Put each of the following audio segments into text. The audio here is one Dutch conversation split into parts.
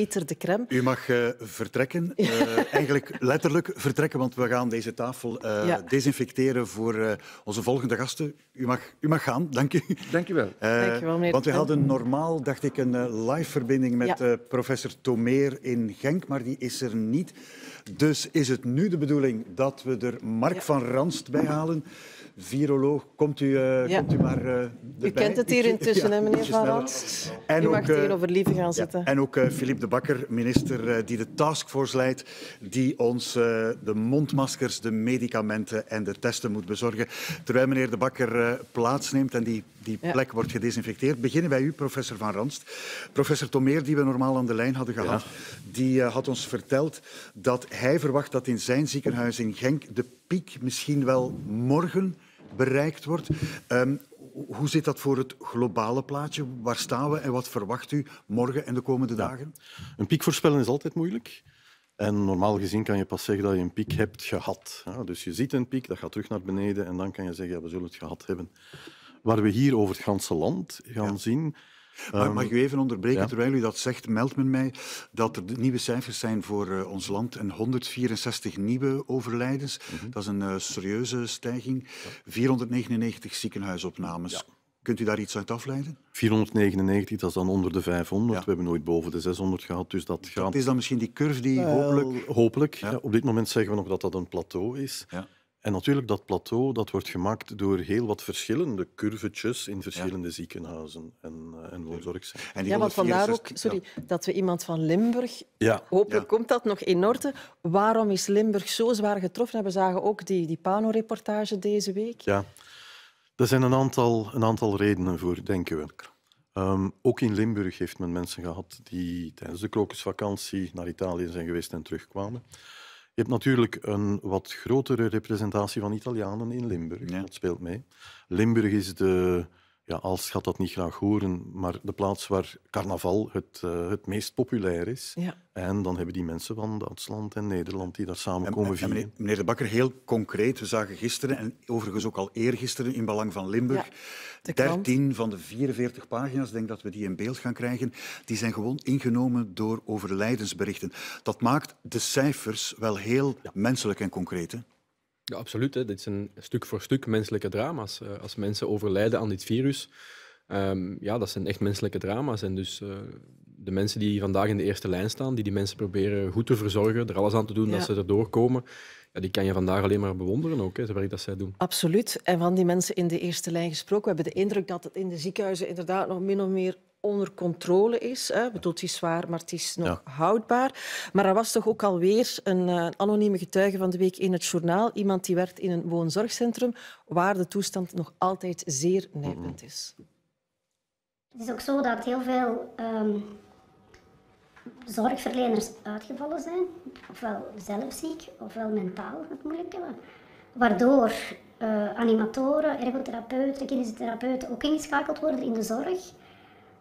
Pieter de Krem. U mag uh, vertrekken, uh, eigenlijk letterlijk vertrekken, want we gaan deze tafel uh, ja. desinfecteren voor onze volgende gasten. U mag, u mag gaan, dank u. Dank u wel. Dank u wel want we hadden normaal, dacht ik, een live verbinding met ja. professor Tomeer in Genk, maar die is er niet. Dus is het nu de bedoeling dat we er Mark ja. van Ranst bij halen? viroloog. Komt u, uh, ja. komt u maar uh, U kent het hier intussen, hè, meneer Van Rans. En u ook, mag uh, tegenover Lieve gaan zitten. Ja, en ook Philippe de Bakker, minister die de taskforce leidt, die ons de mondmaskers, de medicamenten en de testen moet bezorgen. Terwijl meneer de Bakker plaatsneemt en die, die plek wordt gedesinfecteerd, beginnen bij u, professor Van Ranst. Professor Tomeer, die we normaal aan de lijn hadden gehad, die had ons verteld dat hij verwacht dat in zijn ziekenhuis in Genk de piek misschien wel morgen bereikt wordt. Um, hoe zit dat voor het globale plaatje? Waar staan we en wat verwacht u morgen en de komende dagen? Een piek voorspellen is altijd moeilijk. En normaal gezien kan je pas zeggen dat je een piek hebt gehad. dus je ziet een piek, dat gaat terug naar beneden en dan kan je zeggen, ja, we zullen het gehad hebben. Waar we hier over het ganse land gaan zien, maar mag ik u even onderbreken? Terwijl u dat zegt, meldt men mij dat er nieuwe cijfers zijn voor uh, ons land en 164 nieuwe overlijdens. Mm -hmm. Dat is een uh, serieuze stijging. Ja. 499 ziekenhuisopnames. Ja. Kunt u daar iets uit afleiden? 499, dat is dan onder de 500. Ja. We hebben nooit boven de 600 gehad. Dus dat, gaat... dat is dan misschien die curve die hopelijk... Hopelijk. Ja. op dit moment zeggen we nog dat dat een plateau is. En natuurlijk, dat plateau dat wordt gemaakt door heel wat verschillende curvetjes in verschillende ja. ziekenhuizen en, uh, en woonzorgcentra. Ja, want vandaar ook sorry, dat we iemand van Limburg... Ja. Hopelijk komt dat nog in orde. Waarom is Limburg zo zwaar getroffen? We zagen ook die, die Pano-reportage deze week. Ja, er zijn een aantal, een aantal redenen voor, denken we. Um, ook in Limburg heeft men mensen gehad die tijdens de krokusvakantie naar Italië zijn geweest en terugkwamen. Je hebt natuurlijk een wat grotere representatie van Italianen in Limburg. Ja. Dat speelt mee. Limburg is de, ja, als gaat dat niet graag horen, maar de plaats waar carnaval het, uh, het meest populair is. Ja. En dan hebben die mensen van Duitsland en Nederland die daar samen komen vieren. Meneer, meneer, De Bakker, heel concreet, we zagen gisteren en overigens ook al eergisteren in Belang van Limburg, ja, 13 van de 44 pagina's, denk dat we die in beeld gaan krijgen, die zijn gewoon ingenomen door overlijdensberichten. Dat maakt de cijfers wel heel ja. menselijk en concreet. Hè? Ja, absoluut. Hè. Dit zijn stuk voor stuk menselijke drama's. Uh, als mensen overlijden aan dit virus, um, ja, dat zijn echt menselijke drama's. En dus uh, de mensen die vandaag in de eerste lijn staan, die die mensen proberen goed te verzorgen, er alles aan te doen ja. dat ze erdoor komen, ja, die kan je vandaag alleen maar bewonderen, ook, hè, het werk dat zij doen. Absoluut. En van die mensen in de eerste lijn gesproken, we hebben de indruk dat het in de ziekenhuizen inderdaad nog min of meer onder controle is. Hè. Bedoel, het is zwaar, maar het is nog ja. houdbaar. Maar er was toch ook alweer een uh, anonieme getuige van de week in het journaal. Iemand die werkt in een woonzorgcentrum waar de toestand nog altijd zeer nijpend is. Het is ook zo dat heel veel um, zorgverleners uitgevallen zijn. Ofwel zelf ziek, ofwel mentaal het moeilijk hebben. Waardoor uh, animatoren, ergotherapeuten, kinesitherapeuten ook ingeschakeld worden in de zorg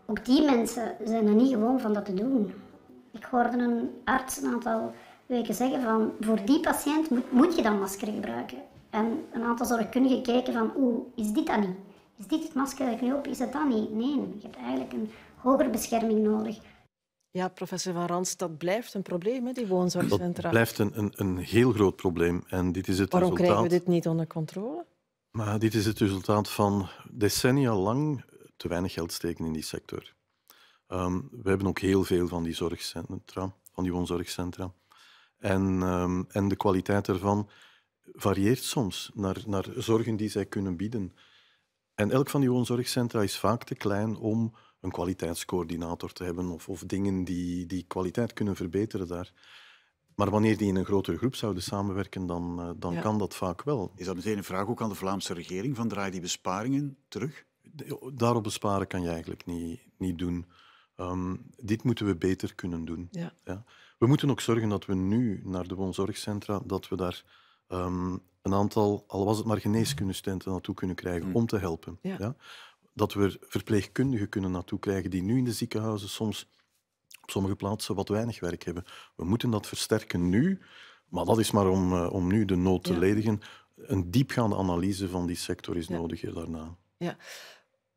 ook die mensen zijn er niet gewoon van dat te doen. Ik hoorde een arts een aantal weken zeggen van voor die patiënt moet, moet je dan masker gebruiken. En een aantal zorgkundigen kijken van oeh, is dit dan niet? Is dit het masker dat ik nu op? Is dat dan niet? Nee, je hebt eigenlijk een hogere bescherming nodig. Ja, professor Van Rans, dat blijft een probleem, hè, die woonzorgcentra. Dat blijft een, een, een heel groot probleem. En dit is het Waarom resultaat... krijgen we dit niet onder controle? Maar dit is het resultaat van decennia lang te weinig geld steken in die sector. Um, we hebben ook heel veel van die zorgcentra, van die woonzorgcentra. En, um, en de kwaliteit ervan varieert soms naar, naar zorgen die zij kunnen bieden. En elk van die woonzorgcentra is vaak te klein om een kwaliteitscoördinator te hebben of, of dingen die, die kwaliteit kunnen verbeteren daar. Maar wanneer die in een grotere groep zouden samenwerken, dan, uh, dan ja. kan dat vaak wel. Is dat meteen een vraag ook aan de Vlaamse regering? Van draai die besparingen terug? Daarop besparen kan je eigenlijk niet, niet doen. Um, dit moeten we beter kunnen doen. Ja. Ja. We moeten ook zorgen dat we nu naar de woonzorgcentra, dat we daar um, een aantal, al was het maar geneeskundestudenten naartoe kunnen krijgen mm. om te helpen. Ja. ja. Dat we verpleegkundigen kunnen naartoe krijgen die nu in de ziekenhuizen soms op sommige plaatsen wat weinig werk hebben. We moeten dat versterken nu, maar dat is maar om, uh, om nu de nood te ledigen. Een diepgaande analyse van die sector is nodig hier daarna. Ja.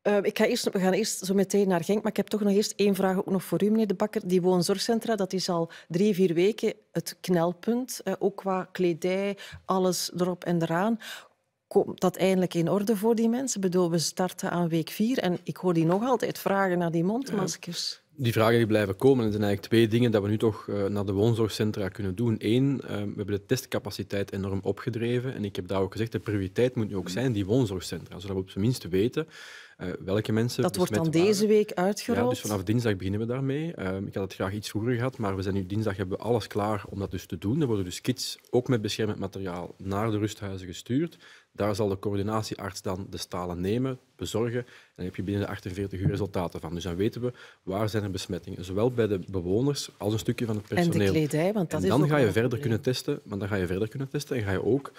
Uh, ik ga eerst, we gaan eerst zo meteen naar Genk, maar ik heb toch nog eerst één vraag ook nog voor u, meneer De Bakker. Die woonzorgcentra, dat is al drie, vier weken het knelpunt. Ook qua kledij, alles erop en eraan. Komt dat eindelijk in orde voor die mensen? Bedoel, we starten aan week vier en ik hoor die nog altijd vragen naar die mondmaskers. Die vragen die blijven komen. Er zijn eigenlijk twee dingen dat we nu toch uh, naar de woonzorgcentra kunnen doen. Eén, uh, we hebben de testcapaciteit enorm opgedreven. En ik heb daar ook gezegd, de prioriteit moet nu ook zijn die woonzorgcentra. Zodat we op zijn minst weten uh, welke mensen Dat wordt dan deze week uitgerold? Ja, dus vanaf dinsdag beginnen we daarmee. ik had het graag iets vroeger gehad, maar we zijn nu dinsdag hebben we alles klaar om dat dus te doen. Er worden dus kits, ook met beschermend materiaal, naar de rusthuizen gestuurd. Daar zal de coördinatiearts dan de stalen nemen, bezorgen. En dan heb je binnen de 48 uur resultaten van. Dus dan weten we waar zijn er besmettingen. Zowel bij de bewoners als een stukje van het personeel. En de kledij, want dat en dan ga je verder kunnen testen. Maar dan ga je verder kunnen testen en ga je ook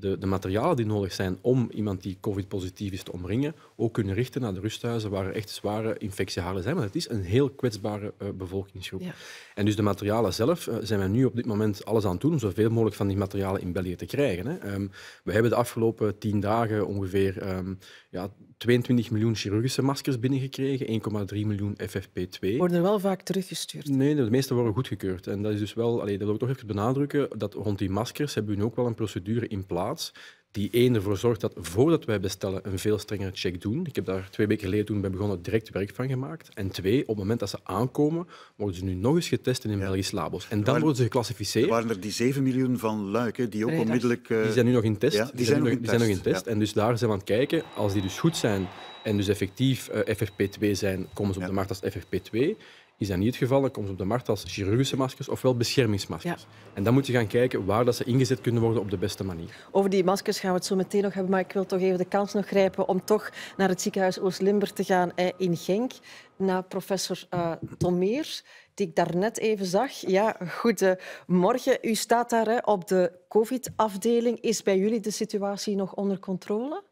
de, de materialen die nodig zijn om iemand die covid-positief is te omringen, ook kunnen richten naar de rusthuizen waar er echt zware infectiehaarden zijn. Want het is een heel kwetsbare uh, bevolkingsgroep. Ja. En dus de materialen zelf uh, zijn we nu op dit moment alles aan het doen om zoveel mogelijk van die materialen in België te krijgen. Hè. Um, we hebben de afgelopen tien dagen ongeveer um, ja, 22 miljoen chirurgische maskers binnengekregen, 1,3 miljoen FFP2. Worden er wel vaak teruggestuurd? Nee, de meeste worden goedgekeurd. En dat is dus wel, allee, dat wil ik toch even benadrukken, dat rond die maskers hebben we nu ook wel een procedure in plaats die één ervoor zorgt dat voordat wij bestellen een veel strengere check doen. Ik heb daar twee weken geleden toen bij begonnen direct werk van gemaakt. En twee, op het moment dat ze aankomen, worden ze nu nog eens getest in ja. Belgische labos. En dan worden ze geclassificeerd. waren er die 7 miljoen van Luiken die ook onmiddellijk... Uh... Die zijn nu nog in test. Ja, die, die, zijn, zijn, nog, die zijn nog in test. En dus daar zijn we aan het kijken. Als die dus goed zijn en dus effectief uh, eh, FFP2 zijn, komen ze op de markt als FFP2. Is dat niet het geval, dan komen ze op de markt als chirurgische maskers ofwel beschermingsmaskers. Ja. En dan moet je gaan kijken waar dat ze ingezet kunnen worden op de beste manier. Over die maskers gaan we het zo meteen nog hebben, maar ik wil toch even de kans nog grijpen om toch naar het ziekenhuis Oost-Limburg te gaan eh, in Genk, naar professor uh, Tom Meers, die ik daarnet even zag. Ja, goedemorgen. U staat daar hè, op de COVID-afdeling. Is bij jullie de situatie nog onder controle?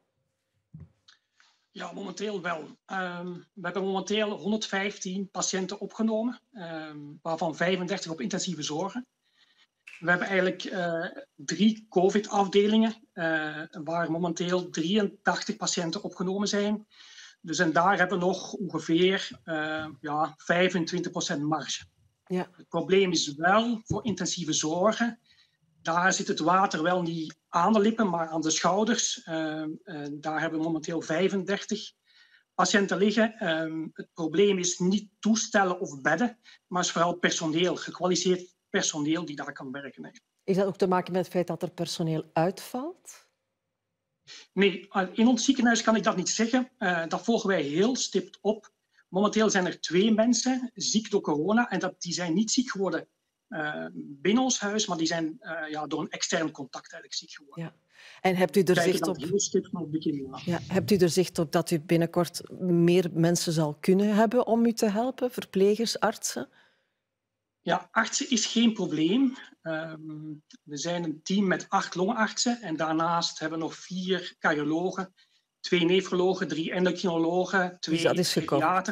Ja, momenteel wel. Um, we hebben momenteel 115 patiënten opgenomen, um, waarvan 35 op intensieve zorgen. We hebben eigenlijk uh, drie COVID-afdelingen, uh, waar momenteel 83 patiënten opgenomen zijn. Dus en daar hebben we nog ongeveer uh, ja, 25% marge. Ja. Het probleem is wel voor intensieve zorgen daar zit het water wel niet aan de lippen, maar aan de schouders. Uh, uh, daar hebben we momenteel 35 patiënten liggen. Uh, het probleem is niet toestellen of bedden, maar is vooral personeel, gekwalificeerd personeel die daar kan werken. Is dat ook te maken met het feit dat er personeel uitvalt? Nee, in ons ziekenhuis kan ik dat niet zeggen. Eh, dat volgen wij heel stipt op. Momenteel zijn er twee mensen ziek door corona en dat, die zijn niet ziek geworden binnen ons huis, maar die zijn uh, ja, door een extern contact eigenlijk ziek geworden. Ja. En hebt u er zicht op... Ja, hebt u er zicht op dat u binnenkort meer mensen zal kunnen hebben om u te helpen? Verplegers, artsen? Ja, artsen is geen probleem. Um, we zijn een team met acht longartsen en daarnaast hebben we nog vier cardiologen, twee nefrologen, drie endocrinologen, twee dus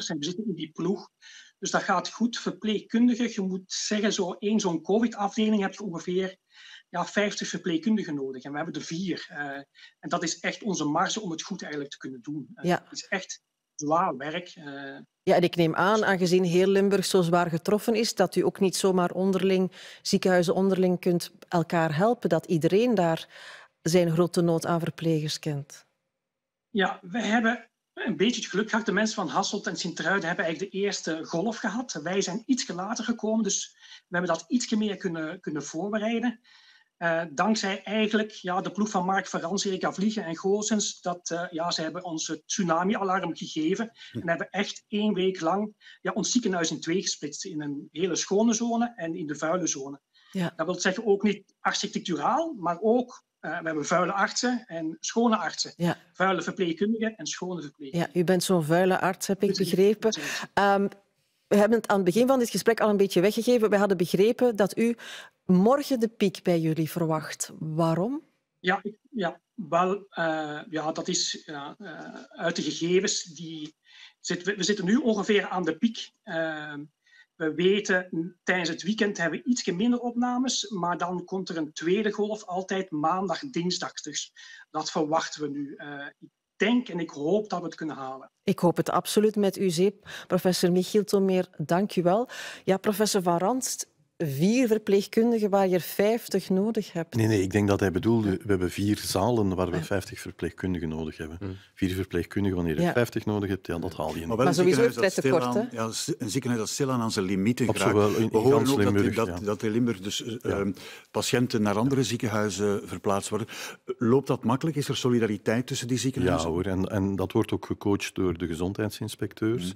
en we zitten in die ploeg. Dus dat gaat goed. Verpleegkundigen, je moet zeggen, zo één zo'n COVID-afdeling heb je ongeveer ja, 50 verpleegkundigen nodig. En we hebben er vier. Uh, en dat is echt onze marge om het goed eigenlijk te kunnen doen. Uh, ja. Het is echt zwaar werk. Uh, ja, en ik neem aan, aangezien heel Limburg zo zwaar getroffen is, dat u ook niet zomaar onderling, ziekenhuizen onderling kunt elkaar helpen, dat iedereen daar zijn grote nood aan verplegers kent. Ja, we hebben een beetje het geluk gehad. De mensen van Hasselt en Sint-Truiden hebben eigenlijk de eerste golf gehad. Wij zijn iets later gekomen, dus we hebben dat iets meer kunnen, kunnen voorbereiden. Uh, dankzij eigenlijk ja, de ploeg van Mark Verans, Erika Vliegen en Goossens, dat uh, ja, ze hebben ons het tsunami-alarm gegeven hm. en hebben echt één week lang ja, ons ziekenhuis in twee gesplitst. In een hele schone zone en in de vuile zone. Ja. Dat wil zeggen ook niet architecturaal, maar ook we hebben vuile artsen en schone artsen. Ja. Vuile verpleegkundigen en schone verpleegkundigen. Ja, u bent zo'n vuile arts, heb ik begrepen. Um, we hebben het aan het begin van dit gesprek al een beetje weggegeven. We hadden begrepen dat u morgen de piek bij jullie verwacht. Waarom? Ja, ja wel, uh, ja dat is ja, uh, uit de gegevens. Die zit, we, we, zitten nu ongeveer aan de piek. Ehm, we weten, tijdens het weekend hebben we iets minder opnames, maar dan komt er een tweede golf altijd maandag, dinsdag. Dus dat verwachten we nu. Uh, denk en ik hoop dat we het kunnen halen. Ik hoop het absoluut met u, Zeep. Professor Michiel Tomeer, dank u wel. Ja, professor Van Ranst, vier verpleegkundigen waar je 50 nodig hebt. Nee, nee, ik denk dat hij bedoelde, we hebben vier zalen waar we 50 verpleegkundigen nodig hebben. Hmm. Vier verpleegkundigen wanneer je Ja. 50 nodig hebt, ja, dat haal je niet. Maar sowieso ziekenhuis dat heeft tekort, ja, een ziekenhuis dat stilaan aan zijn limieten Absoluut, geraakt. in- in We horen gans ook dat, Limburg, dat, ja. dat in Limburg dus, eh, eh, patiënten naar andere ziekenhuizen verplaatst worden. Loopt dat makkelijk? Is er solidariteit tussen die Ja ziekenhuizen? hoor, en, en dat wordt ook gecoacht door de gezondheidsinspecteurs,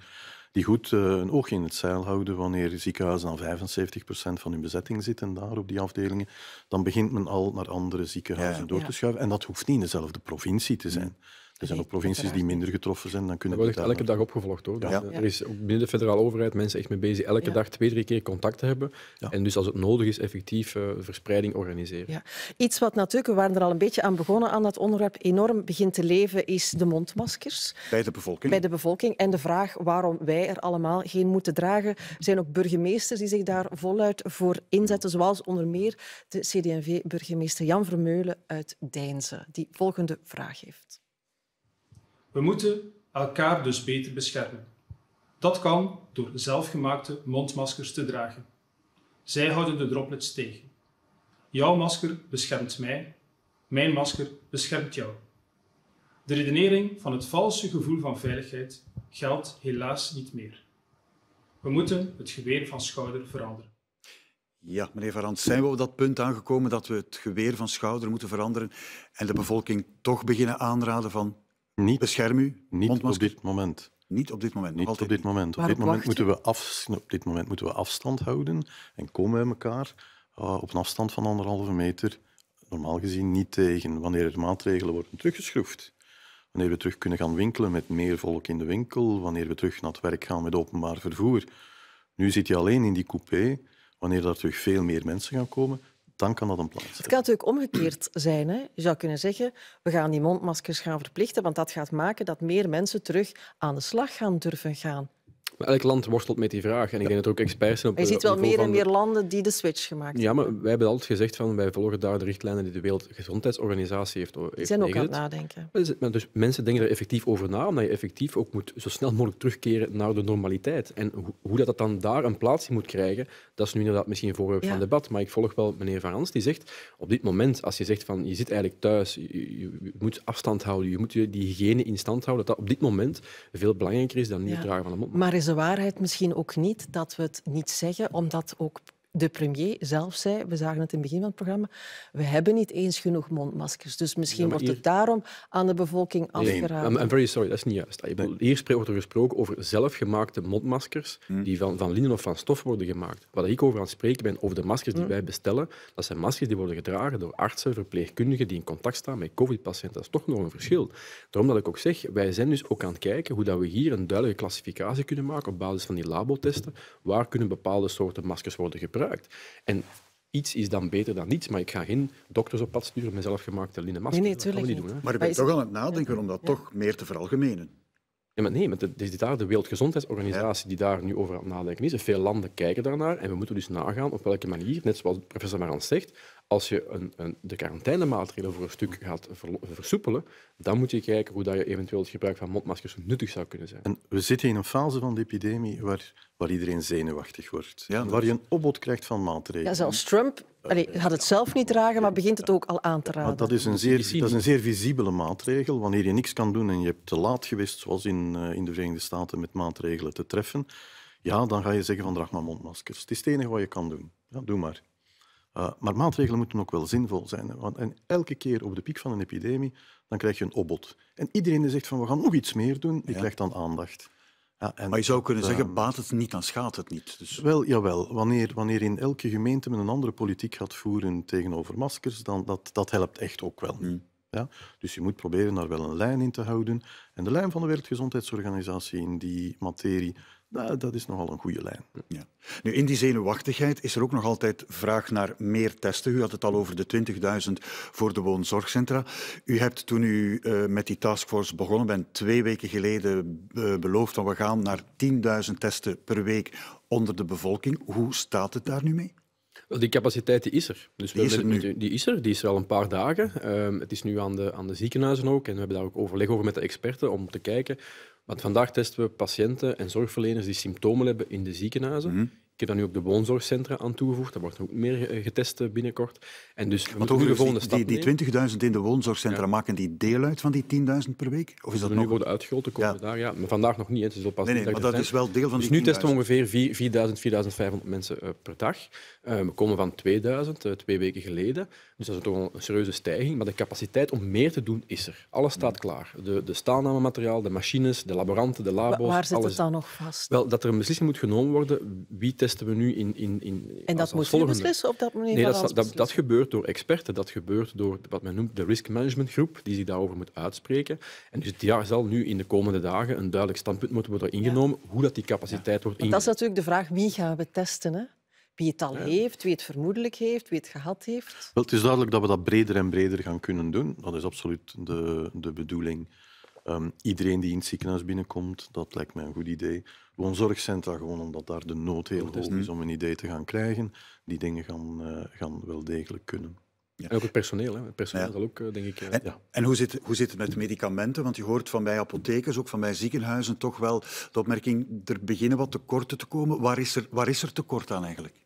die goed eh, een oog in het zeil houden wanneer ziekenhuizen aan 75% van hun bezetting zitten daar op die afdelingen. Dan begint men al naar andere ziekenhuizen Ja. door te schuiven. En dat hoeft niet in dezelfde provincie te zijn. Er zijn ook provincies die minder getroffen zijn, dan Dat kunnen wordt we echt daar elke dag opgevolgd hoor. Dus, Ja. Er is ook binnen de federale overheid mensen echt mee bezig elke Ja. dag twee, drie keer contact te hebben. Ja. En dus als het nodig is, effectief eh, verspreiding organiseren. Ja. Iets wat natuurlijk, we waren er al een beetje aan begonnen aan dat onderwerp, enorm begint te leven, is de mondmaskers Bij de bevolking? bij de bevolking. En de vraag waarom wij er allemaal geen moeten dragen. Er zijn ook burgemeesters die zich daar voluit voor inzetten, zoals onder meer de CD&V-burgemeester Jan Vermeulen uit Deinze, die volgende vraag heeft. We moeten elkaar dus beter beschermen. Dat kan door zelfgemaakte mondmaskers te dragen. Zij houden de droplets tegen. Jouw masker beschermt mij, mijn masker beschermt jou. De redenering van het valse gevoel van veiligheid geldt helaas niet meer. We moeten het geweer van schouder veranderen. Ja, meneer Varant, zijn we op dat punt aangekomen dat we het geweer van schouder moeten veranderen en de bevolking toch beginnen aanraden van niet, bescherm u, niet op dit moment. Niet op dit moment, nog Niet altijd op dit moment. Op dit moment, moeten we af, op dit moment moeten we afstand houden en komen bij elkaar uh, op een afstand van anderhalve meter. Normaal gezien niet tegen wanneer er maatregelen worden teruggeschroefd. Wanneer we terug kunnen gaan winkelen met meer volk in de winkel, wanneer we terug naar het werk gaan met openbaar vervoer. Nu zit je alleen in die coupé. Wanneer er terug veel meer mensen gaan komen, dan kan dat een plaats Het kan natuurlijk omgekeerd zijn. Hè? Je zou kunnen zeggen, we gaan die mondmaskers gaan verplichten, want dat gaat maken dat meer mensen terug aan de slag gaan durven gaan. Maar elk land worstelt met die vraag. En ik denk dat er ook experts zijn op je ziet wel meer en meer landen die de switch gemaakt Ja, hebben. maar wij hebben altijd gezegd van wij volgen daar de richtlijnen die de Wereldgezondheidsorganisatie heeft, Die heeft zijn ook aan het nadenken. Maar dus- maar Dus mensen denken er effectief over na, omdat je effectief ook moet zo snel mogelijk terugkeren naar de normaliteit. En hoe, dat, dat dan daar een plaats in moet krijgen, dat is nu inderdaad misschien een voorwerp Ja. van debat. Maar ik volg wel meneer Van Ans, die zegt, op dit moment, als je zegt van je zit eigenlijk thuis, je, je- je moet afstand houden, je moet je die hygiëne in stand houden, dat dat op dit moment veel belangrijker is dan niet Ja. het dragen van een mondmasker. Maar is de waarheid misschien ook niet dat we het niet zeggen, omdat ook de premier zelf zei, we zagen het in het begin van het programma, we hebben niet eens genoeg mondmaskers. Dus misschien Ja, wordt het daarom aan de bevolking Nee, afgeraden. I'm, I'm very sorry, dat is niet juist. Hier wordt er gesproken over zelfgemaakte mondmaskers die van, van linnen of van stof worden gemaakt. Wat ik over aan het spreken ben, over de maskers die wij bestellen, dat zijn maskers die worden gedragen door artsen, verpleegkundigen die in contact staan met covid-patiënten. Dat is toch nog een verschil. Daarom dat ik ook zeg, wij zijn dus ook aan het kijken hoe dat we hier een duidelijke klassificatie kunnen maken op basis van die labotesten. Waar kunnen bepaalde soorten maskers worden gebruikt? En iets is dan beter dan niets, maar ik ga geen dokters op pad sturen met zelfgemaakte linnen maskers. nee, dat gaan we tuurlijk niet doen. Hè. Maar bent is- toch aan het nadenken om dat toch meer te veralgemenen. Ja, maar nee, maar het is daar de Wereldgezondheidsorganisatie die daar nu over aan het nadenken is. En veel landen kijken daarnaar en we moeten dus nagaan op welke manier, net zoals professor Marans zegt, als je een, een, de quarantainemaatregelen voor een stuk gaat ver- versoepelen, dan moet je kijken hoe dat je eventueel het gebruik van mondmaskers nuttig zou kunnen zijn. En we zitten in een fase van de epidemie waar, waar iedereen zenuwachtig wordt. Ja, dat waar je een opbod krijgt van maatregelen. Ja, zelfs Trump allee, gaat het zelf niet dragen, maar begint het ook al aan te raden. Maar dat is, een zeer, dat is een zeer visibele maatregel. Wanneer je niks kan doen en je hebt te laat geweest, zoals in, eh, in de Verenigde Staten, met maatregelen te treffen, ja, dan ga je zeggen van draag maar mondmaskers. Het is het enige wat je kan doen. Ja, doe maar. Uh, maar maatregelen moeten ook wel zinvol zijn. Want en elke keer op de piek van een epidemie, dan krijg je een opbod. En iedereen die zegt van we gaan nog iets meer doen, die krijgt dan aandacht. Ja, en Maar je zou kunnen dat, zeggen, eh, baat het niet, dan schaadt het niet. Dus wel, jawel. Wanneer, wanneer in elke gemeente men een andere politiek gaat voeren tegenover maskers, dan dat, dat helpt echt ook wel. Ja? Dus je moet proberen daar wel een lijn in te houden. En de lijn van de Wereldgezondheidsorganisatie in die materie, nou, dat is nogal een goede lijn. Ja. Nu, in die zenuwachtigheid is er ook nog altijd vraag naar meer testen. U had het al over de 20.000 voor de woonzorgcentra. U hebt toen u uh, met die taskforce begonnen bent, twee weken geleden uh, beloofd van we gaan naar 10.000 testen per week onder de bevolking. Hoe staat het daar nu mee? Die capaciteit die is er. Dus die, is er nu. die is er, die is er al een paar dagen. Um, het is nu aan de, aan de ziekenhuizen ook. En we hebben daar ook overleg over met de experten om te kijken. Want vandaag testen we patiënten en zorgverleners die symptomen hebben in de ziekenhuizen. Mm heb daar nu ook de woonzorgcentra aan toegevoegd. Daar wordt ook meer eh, getest eh, binnenkort. En dus we nu de die, die, die 20.000 in de woonzorgcentra, maken die deel uit van die 10.000 per week? Of is dat, dat nu worden uitgerold de komende ja. dagen? Ja, maar vandaag nog niet. Het is pas nee, nee, maar dat is wel deel van dus die nu testen we ongeveer 4.000, 4.500 mensen uh, per dag. Uh, we komen van 2000, uh, twee weken geleden. Dus dat is toch een serieuze stijging. Maar de capaciteit om meer te doen is er. Alles staat klaar. De, de staalnamemateriaal, de machines, de laboranten, de labo's. Waar zit alles. het dan nog vast? Wel, dat er een beslissing moet genomen worden. Wie testen we nu in, in, in En dat moet u beslissen op dat moment? Nee, dat, dat, dat, gebeurt door experten. Dat gebeurt door wat men noemt de risk management groep, die zich daarover moet uitspreken. En dus daar zal nu in de komende dagen een duidelijk standpunt moeten worden ingenomen ja. hoe dat die capaciteit wordt ingezet. Dat is natuurlijk de vraag, wie gaan we testen? Hè? Wie het al heeft, wie het vermoedelijk heeft, wie het gehad heeft. Wel, het is duidelijk dat we dat breder en breder gaan kunnen doen. Dat is absoluut de, de bedoeling. Um, iedereen die in het ziekenhuis binnenkomt, dat lijkt mij een goed idee. Woonzorgcentra, gewoon omdat daar de nood heel hoog is om een idee te gaan krijgen. Die dingen gaan, uh, gaan wel degelijk kunnen. Ja. En ook het personeel. Hè. Het personeel ja. zal ook, denk ik... En, ja. en hoe, zit, hoe zit het met medicamenten? Want je hoort van bij apothekers, ook van bij ziekenhuizen, toch wel de opmerking, er beginnen wat tekorten te komen. Waar is er, waar is er tekort aan eigenlijk?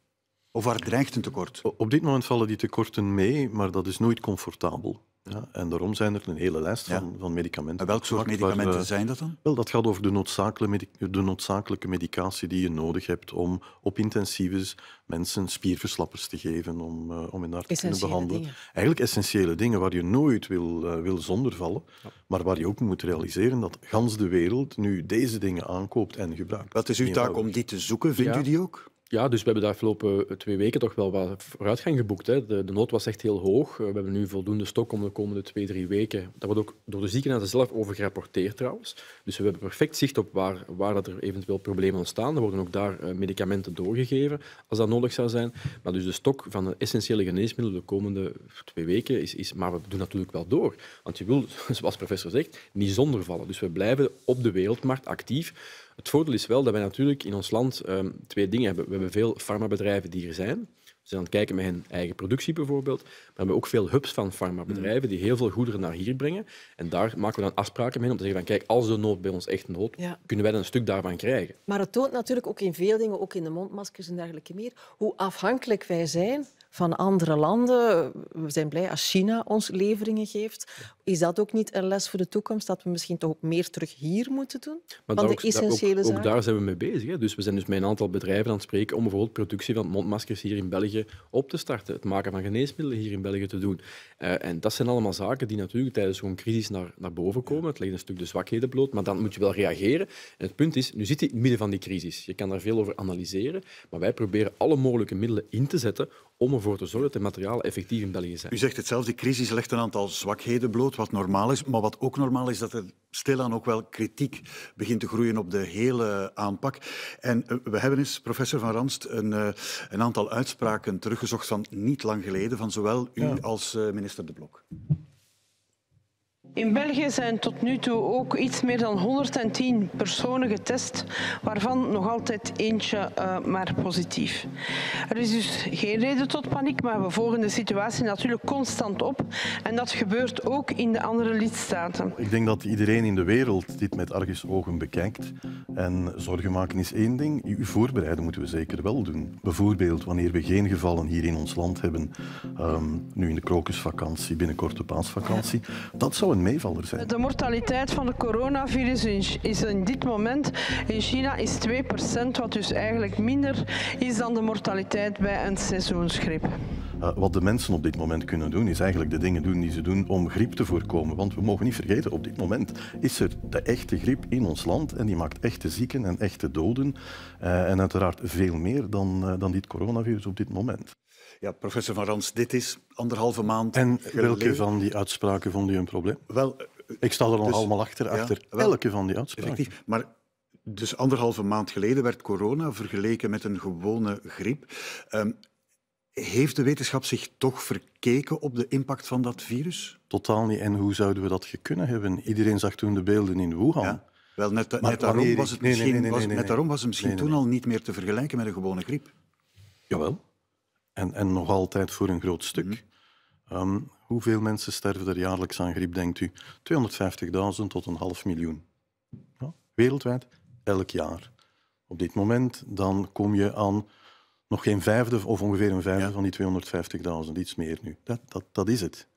Of waar dreigt een tekort? Op dit moment vallen die tekorten mee, maar dat is nooit comfortabel. Ja, en daarom zijn er een hele lijst van, ja. van medicamenten. En welk soort medicamenten waar, zijn dat dan? Wel, dat gaat over de noodzakelijke, de noodzakelijke medicatie die je nodig hebt om op intensives mensen spierverslappers te geven, om, uh, om in hart te kunnen behandelen. Dingen. Eigenlijk essentiële dingen waar je nooit wil, uh, wil zonder vallen, ja. maar waar je ook moet realiseren dat gans de wereld nu deze dingen aankoopt en gebruikt. Wat is uw taak om die te zoeken? Vindt ja. u die ook? Ja, dus we hebben de afgelopen twee weken toch wel wat vooruitgang geboekt. Hè. De, de, nood was echt heel hoog. We hebben nu voldoende stok om de komende twee, drie weken. Dat wordt ook door de ziekenhuizen zelf over gerapporteerd trouwens. Dus we hebben perfect zicht op waar, waar dat er eventueel problemen ontstaan. Er worden ook daar uh, medicamenten doorgegeven als dat nodig zou zijn. Maar dus de stok van de essentiële geneesmiddelen de komende twee weken is, is... Maar we doen natuurlijk wel door. Want je wil, zoals professor zegt, niet zonder vallen. Dus we blijven op de wereldmarkt actief. Het voordeel is wel dat wij natuurlijk in ons land um, twee dingen hebben. We hebben veel farmabedrijven die er zijn. We zijn aan het kijken met hun eigen productie bijvoorbeeld. Maar we hebben ook veel hubs van farmabedrijven die heel veel goederen naar hier brengen. En daar maken we dan afspraken mee om te zeggen van kijk, als de nood bij ons echt nood, ja. kunnen wij dan een stuk daarvan krijgen. Maar het toont natuurlijk ook in veel dingen, ook in de mondmaskers en dergelijke meer, hoe afhankelijk wij zijn van andere landen. We zijn blij als China ons leveringen geeft. Is dat ook niet een les voor de toekomst, dat we misschien toch ook meer terug hier moeten doen? Maar van de ook, essentiële ook, ook, daar zijn we mee bezig. Hè. Dus we zijn dus met een aantal bedrijven aan het spreken om bijvoorbeeld productie van mondmaskers hier in België op te starten. Het maken van geneesmiddelen hier in België te doen. Uh, en dat zijn allemaal zaken die natuurlijk tijdens zo'n crisis naar, naar boven komen. Het legt een stuk de zwakheden bloot, maar dan moet je wel reageren. En het punt is, nu zit je in het midden van die crisis. Je kan daar veel over analyseren, maar wij proberen alle mogelijke middelen in te zetten om ervoor te zorgen dat de materialen effectief in België zijn. U zegt het zelf, die crisis legt een aantal zwakheden bloot, wat normaal is. Maar wat ook normaal is, dat er stilaan ook wel kritiek begint te groeien op de hele aanpak. En we hebben eens, professor Van Ranst, een, een aantal uitspraken teruggezocht van niet lang geleden, van zowel u ja. als minister De Blok. In België zijn tot nu toe ook iets meer dan 110 personen getest, waarvan nog altijd eentje uh, maar positief. Er is dus geen reden tot paniek, maar we volgen de situatie natuurlijk constant op. En dat gebeurt ook in de andere lidstaten. Ik denk dat iedereen in de wereld dit met argusogen bekijkt. En zorgen maken is één ding, u voorbereiden moeten we zeker wel doen. Bijvoorbeeld wanneer we geen gevallen hier in ons land hebben, um, nu in de krokusvakantie, binnenkort de paasvakantie, dat zou een meevaller zijn. De mortaliteit van het coronavirus is in dit moment in China is 2%, wat dus eigenlijk minder is dan de mortaliteit bij een seizoensgriep. Uh, wat de mensen op dit moment kunnen doen, is eigenlijk de dingen doen die ze doen om griep te voorkomen. Want we mogen niet vergeten, op dit moment is er de echte griep in ons land en die maakt echte zieken en echte doden. Uh, en uiteraard veel meer dan, uh, dan dit coronavirus op dit moment. Ja, professor Van Rans, dit is anderhalve maand En geleden. welke van die uitspraken vond u een probleem? Wel, Ik sta er nog dus, allemaal achter, achter ja, wel, elke van die uitspraken. Effectief, maar dus anderhalve maand geleden werd corona vergeleken met een gewone griep. Um, heeft de wetenschap zich toch verkeken op de impact van dat virus? Totaal niet. En hoe zouden we dat kunnen hebben? Iedereen zag toen de beelden in Wuhan. Ja. Wel, net, net daarom was het misschien, nee, nee, nee, was, net daarom was het misschien toen al niet meer te vergelijken met een gewone griep. Jawel. En, en nog altijd voor een groot stuk. Ehm, hoeveel mensen sterven er jaarlijks aan griep, denkt u? 250.000 tot een half miljoen. Ja, wereldwijd, elk jaar. Op dit moment dan kom je aan nog geen vijfde of ongeveer een vijfde van die 250.000, iets meer nu. Dat, dat, dat is het.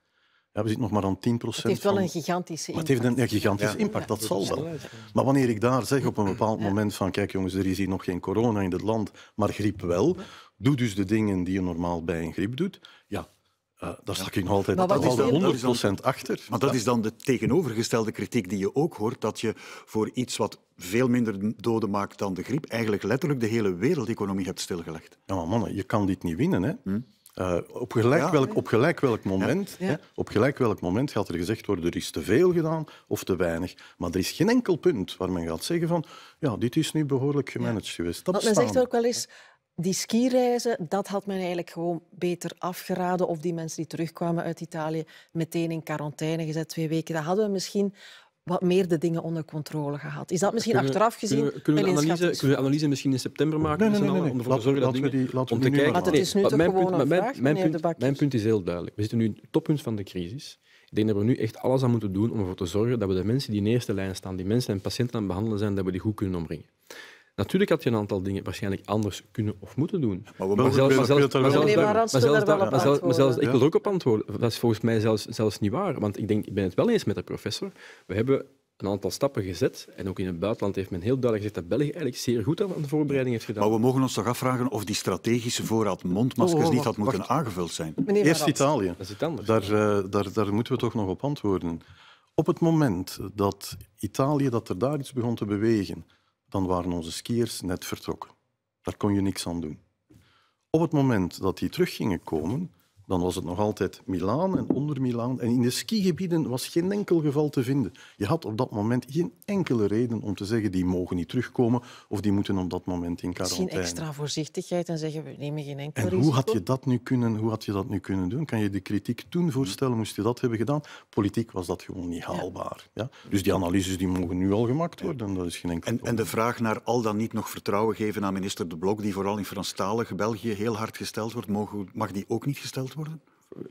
Ja, we zitten nog maar aan 10 procent. Het heeft wel van... een gigantische Maar impact. het heeft een, een gigantische impact, dat zal wel. Maar wanneer ik daar zeg op een bepaald moment van kijk jongens, er is hier nog geen corona in het land, maar griep wel, doe dus de dingen die je normaal bij een griep doet, ja, eh, daar sta ik nog altijd, Maar wat dat is dan- 100% achter. Maar dat is dan de tegenovergestelde kritiek die je ook hoort, dat je voor iets wat veel minder doden maakt dan de griep, eigenlijk letterlijk de hele wereldeconomie hebt stilgelegd. Ja, maar mannen, je kan dit niet winnen. Hè? Eh, op, gelijk Ja. welk, op gelijk welk moment, Ja. Hè, op gelijk welk moment gaat er gezegd worden er is te veel gedaan of te weinig. Maar er is geen enkel punt waar men gaat zeggen van ja, dit is nu behoorlijk gemanaged geweest. Dat Want men zegt ook wel eens, die skireizen, dat had men eigenlijk gewoon beter afgeraden. Of die mensen die terugkwamen uit Italië meteen in quarantaine gezet, twee weken. Dan hadden we misschien wat meer de dingen onder controle gehad. Is dat misschien Kunnen achteraf gezien Kunnen we, kunnen we een de analyse, kunnen we de analyse misschien in september maken? Nee, met nee, z'n nee, allen, nee. Om ervoor te zorgen dat Laten we die- laten we om die te kijken... maar het is nu toch mijn gewoon punt, een mijn, vraag, mijn, meneer punt, De mijn punt is heel duidelijk. We zitten nu in het toppunt van de crisis. Ik denk dat we nu echt alles aan moeten doen om ervoor te zorgen dat we de mensen die in eerste lijn staan, die mensen en patiënten aan het behandelen zijn, dat we die goed kunnen omringen. Natuurlijk had je een aantal dingen waarschijnlijk anders kunnen of moeten doen. Maar we zelfs, maar zelfs, maar wel- zelfs maar wil zelfs daar wel daar- op maar zelfs- maar zelfs- antwoorden. ik wil er ook op antwoorden. Dat is volgens mij zelfs, zelfs niet waar. Want ik, denk, ik ben het wel eens met de professor. We hebben een aantal stappen gezet. En ook in het buitenland heeft men heel duidelijk gezegd dat België eigenlijk zeer goed aan de voorbereiding heeft gedaan. Maar we mogen ons toch afvragen of die strategische voorraad mondmaskers Oh, oh, niet wacht, had moeten wacht. aangevuld zijn. Meneer Eerst. Italië. Dat is iets anders. Daar, eh, daar, daar moeten we toch nog op antwoorden. Op het moment dat Italië dat er daar iets begon te bewegen, dan waren onze skiers net vertrokken. Daar kon je niks aan doen. Op het moment dat die terug gingen komen, dan was het nog altijd Milaan en onder Milaan. En in de skigebieden was geen enkel geval te vinden. Je had op dat moment geen enkele reden om te zeggen die mogen niet terugkomen of die moeten op dat moment in Misschien quarantaine. extra voorzichtigheid en zeggen we nemen geen enkel En risico. hoe had, je dat nu kunnen, hoe had je dat nu kunnen doen? Kan je de kritiek toen voorstellen? Moest je dat hebben gedaan? Politiek was dat gewoon niet haalbaar. Ja? Dus die analyses die mogen nu al gemaakt worden. Dat is geen enkel En, en de vraag naar al dan niet nog vertrouwen geven aan minister De Blok, die vooral in Franstalig België heel hard gesteld wordt, mogen- mag die ook niet gesteld worden?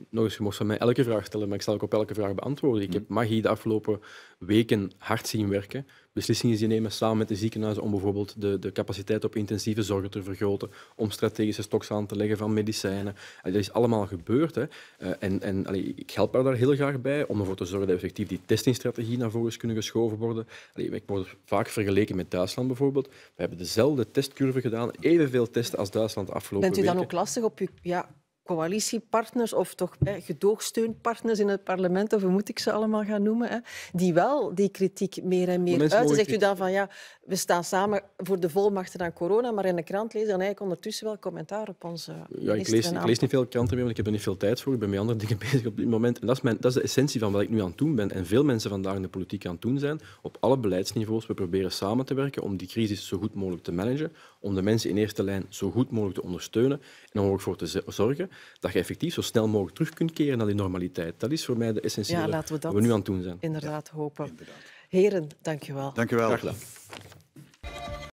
Nog eens, je mocht van mij elke vraag stellen, maar ik zal ook op elke vraag beantwoorden. Ik heb Maggie de afgelopen weken hard zien werken. Beslissingen zien nemen samen met de ziekenhuizen om bijvoorbeeld de, de capaciteit op intensieve zorgen te vergroten, om strategische stoks aan te leggen van medicijnen. Allee, dat is allemaal gebeurd. Hè. Eh, en en allee, ik help haar daar heel graag bij om ervoor te zorgen dat effectief die testingstrategie naar voren is kunnen geschoven worden. Allee, ik word vaak vergeleken met Duitsland bijvoorbeeld. We hebben dezelfde testcurve gedaan, evenveel testen als Duitsland de afgelopen Bent u dan weken. ook lastig op uw ja, coalitiepartners of toch hè, gedoogsteunpartners in het parlement, of hoe moet ik ze allemaal gaan noemen, hè, die wel die kritiek meer en meer uiten? Zegt u dan van ja, we staan samen voor de volmachten aan corona, maar in de krant lezen dan eigenlijk ondertussen wel commentaar op onze Ja, ik lees, en ik lees niet veel kranten meer, want ik heb er niet veel tijd voor. Ik ben met andere dingen bezig op dit moment. En dat is, mijn, dat is de essentie van wat ik nu aan het doen ben. En veel mensen vandaag in de politiek aan het doen zijn, op alle beleidsniveaus. We proberen samen te werken om die crisis zo goed mogelijk te managen, om de mensen in eerste lijn zo goed mogelijk te ondersteunen en om er ook voor te zorgen dat je effectief zo snel mogelijk terug kunt keren naar die normaliteit. Dat is voor mij de essentiële waar laten we dat nu aan toe doen zijn. Inderdaad, hopen. Heren, dank je wel. Dank wel.